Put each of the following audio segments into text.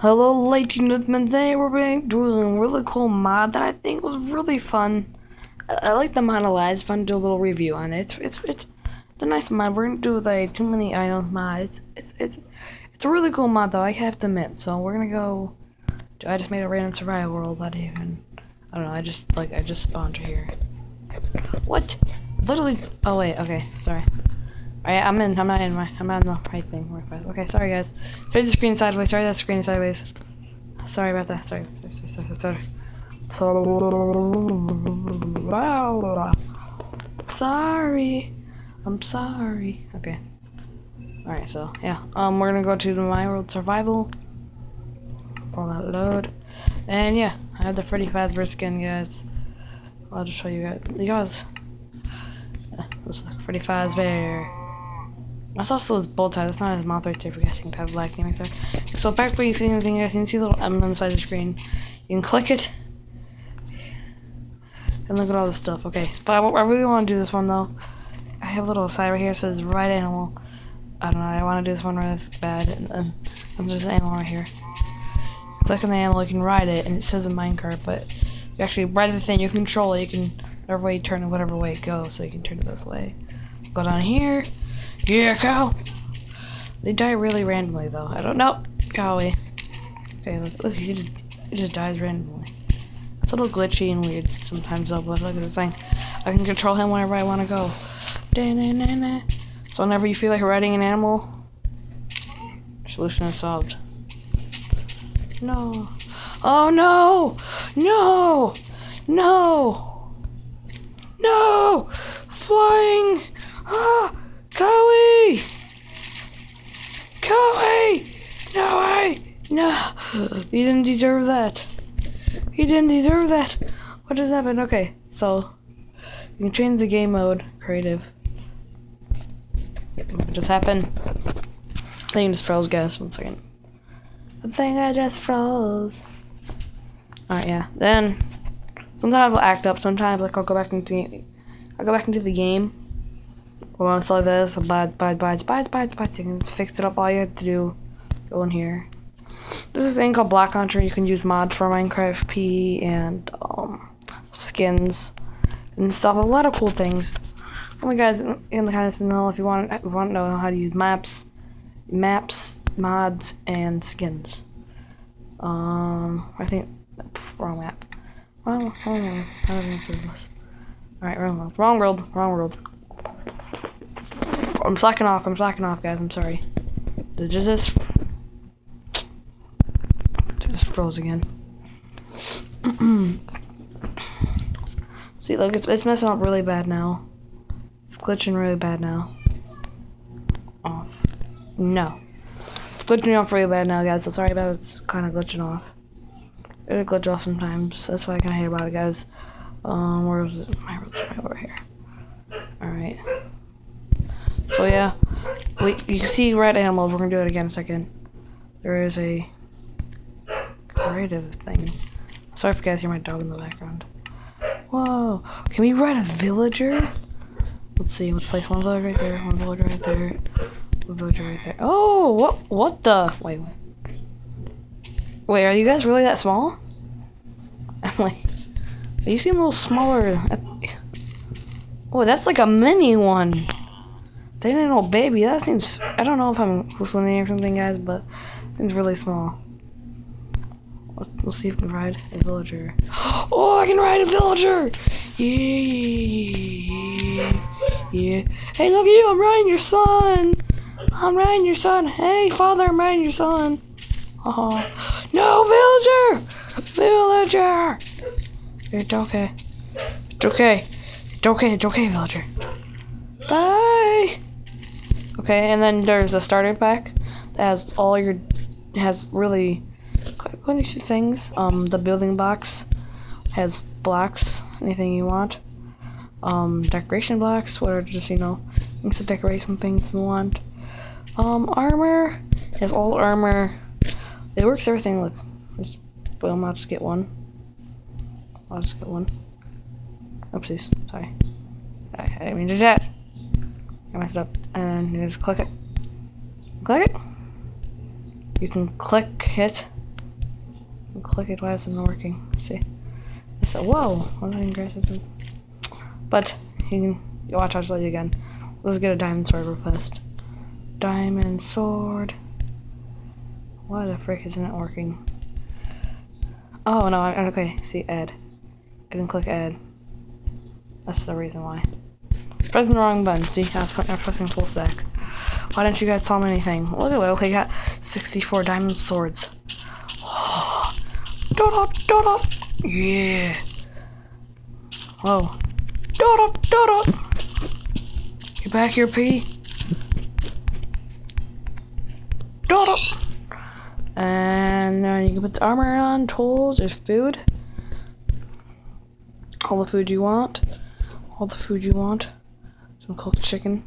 Hello, ladies and gentlemen. Today we're doing a really cool mod that I think was really fun. I, I like the mod a lot. It's fun to do a little review on it. It's it's it's, it's a nice mod. We're gonna do like too many items mod. It's it's it's it's a really cool mod though. I have to admit. So we're gonna go. I just made a random survival world. Not even. I don't know. I just like I just spawned here. What? Literally. Oh wait. Okay. Sorry. Alright, I'm in. I'm not in my. I'm not in the right thing. Okay, sorry guys. There's the screen sideways. Sorry, that screen sideways. Sorry about that. Sorry. Sorry. Sorry. Sorry. Sorry. I'm sorry. Okay. Alright, so yeah. Um, we're gonna go to My World Survival. Pull that load. And yeah, I have the Freddy Fazbear skin, guys. I'll just show you guys. You guys. Yeah, looks like Freddy Fazbear. That's also his bow tie. That's not his mouth right there. For guessing that black thing right there. So back where you see anything, guys, you can see a little M on the side of the screen. You can click it. And look at all this stuff. Okay, but I, I really want to do this one though. I have a little side right here that says right animal. I don't know. I want to do this one really bad. And, and, and there's an animal right here. Click on the animal, you can ride it, and it says a minecart, but you actually ride this thing, you control it, you can whatever way you turn it, whatever way it goes, so you can turn it this way. Go down here. Yeah, cow. They die really randomly though. I don't know. Golly. Okay, look, look, he just, he just dies randomly. It's a little glitchy and weird sometimes though, but look at the thing. I can control him whenever I want to go. Da -na -na -na. So whenever you feel like riding an animal, solution is solved. No. Oh no! No! No! No! Flying! Ah! Chloe! Chloe! No way! No! You didn't deserve that. You didn't deserve that. What just happened? Okay, so you can change the game mode, creative. What just happened? I think just froze, guys. One second. I think I just froze. Alright, yeah. Then sometimes I'll act up. Sometimes like I'll go back into I'll go back into the game. Well, it's like this. Bad, bad, bad, bad, bad, bad. You can fix it up. All you have to do, go in here. This is a thing called Block Launcher. You can use mods for Minecraft P and um, skins and stuff. A lot of cool things. Oh my guys in the comments below if you want if you want to know how to use maps, maps, mods, and skins. Um, I think wrong map. Wrong, wrong, I don't know this. All right, wrong world, wrong world, wrong world. I'm slacking off. I'm slacking off, guys. I'm sorry. Did you just just froze again? See, look, it's, it's messing up really bad now. It's glitching really bad now. Off. No. It's glitching off really bad now, guys. So sorry about it. It's kind of glitching off. It'll glitch off sometimes. That's why I kind of hate about it, guys. Um, where was it? My road's right over here. Alright. So yeah, we you see red animals. We're gonna do it again in a second. There is a creative thing. Sorry if you guys hear my dog in the background. Whoa! Can we ride a villager? Let's see. Let's place one villager right there. One villager right there. One villager right there. Oh! What? What the? Wait, wait. Wait, are you guys really that small? Like, you seem a little smaller. Oh, that's like a mini one. They ain't no baby. That seems. I don't know if I'm hallucinating or something, guys, but it seems really small. Let's, let's see if we can ride a villager. Oh, I can ride a villager! Yeah, yeah. Hey, look at you! I'm riding your son. I'm riding your son. Hey, father, I'm riding your son. Oh, no, villager! Villager! It's okay. It's okay. It's okay. It's okay, villager. Bye. Okay, and then there's a starter pack that has all your has really quite a few things. Um, the building box has blocks, anything you want. Um, decoration blocks, what are just you know things to decorate some things you want. Um, armor has all armor. It works everything. Look, just boom. I'll just get one. I'll just get one. Oopsies, sorry. I, I didn't mean to do that. I messed up. And you just click it. Click it. You can click it Click it, why isn't it working? See. So, whoa! But, you can watch I'll you again. Let's get a diamond sword real fast. Diamond sword. Why the frick isn't it working? Oh no, I'm okay, see, add. I didn't click add. That's the reason why. Pressing the wrong button, see, I was pressing full stack. Why didn't you guys tell me anything? Look at what okay, got 64 diamond swords. dot dot dot. Yeah. Whoa. Dot dot dot. You back here, P? Dot. And uh, you can put the armor on, tools, there's food. All the food you want. All the food you want. Some cooked chicken.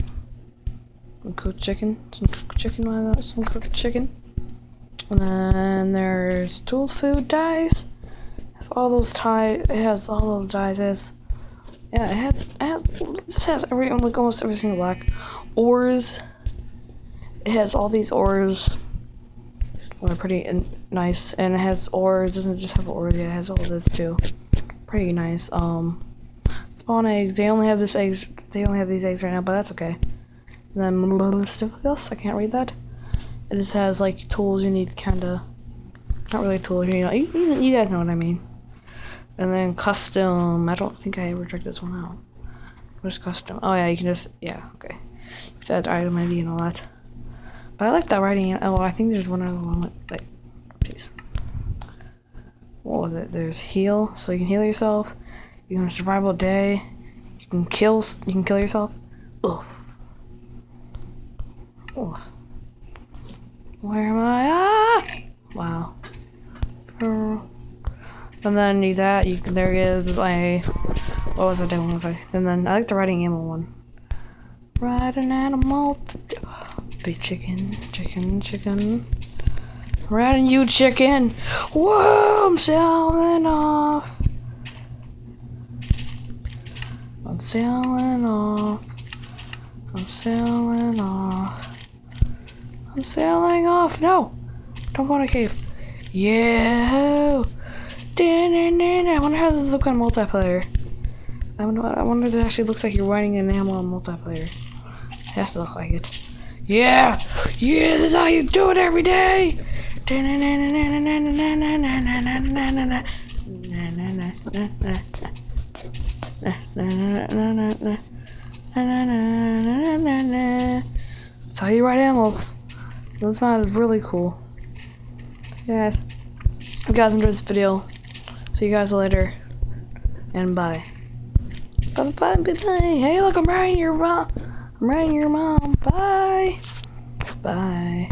Some cooked chicken. Some cooked chicken. Why not? Some cooked chicken. And then there's tools, food, dyes. It has all those ties. It has all those dyes. It has, yeah, it has. It has. Just has every like almost every single black ores. It has all these ores they're pretty nice, and it has ores. It doesn't just have ores, it has all this too. Pretty nice. Um, spawn eggs. They only have this eggs. They only have these eggs right now, but that's okay. And then stuff else. I can't read that. It just has like tools you need, kinda. Not really tools. You know, you, you guys know what I mean. And then custom. I don't think I ever checked this one out. What's custom? Oh yeah, you can just yeah okay. Just add item ID and all that. But I like that writing. Oh, I think there's one other one. Like, jeez. What was it? There's heal, so you can heal yourself. You can survival day. You can kill. You can kill yourself. Oof. Oof. Where am I? Ah! Wow. And then you that you can there is a what was I doing? Was I? And then I like the riding animal one. Ride an animal. Big chicken, chicken, chicken. Riding you, chicken. Whoa, I'm sailing off. I'm sailing off. I'm sailing off. I'm sailing off. No, don't go in a cave. Yeah. I wonder how this looks on multiplayer. I wonder, I wonder if it actually looks like you're riding an animal on multiplayer. It has to look like it. Yeah, yeah, this is how you do it every day. That's how you ride animals. This mod is really cool. Yeah, if you guys enjoyed this video, see you guys later, and bye. Bye bye bye bye. Hey, look, I'm riding your mom. I'm riding your mom. Bye. Bye.